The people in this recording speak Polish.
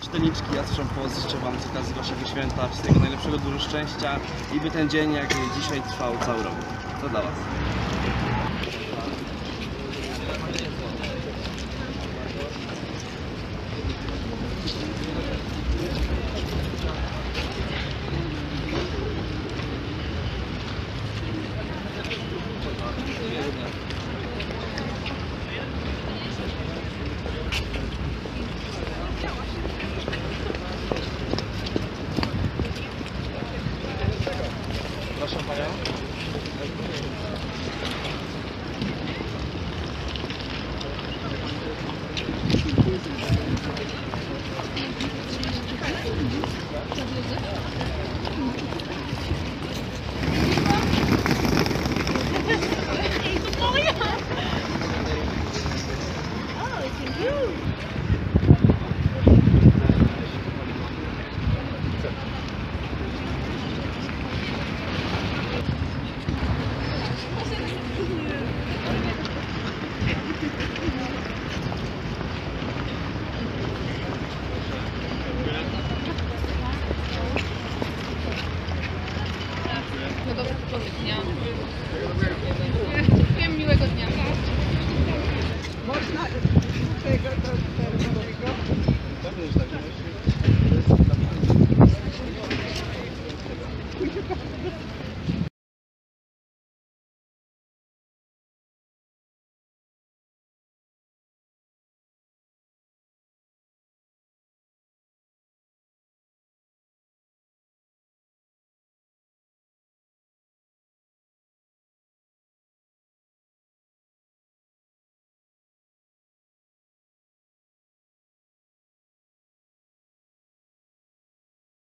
Czytelniczki, ja słyszę po Wam z okazji Waszego święta wszystkiego najlepszego, dużo szczęścia i by ten dzień jak dzisiaj trwał cały rok. To dla Was. Yeah. champagnon. そうです。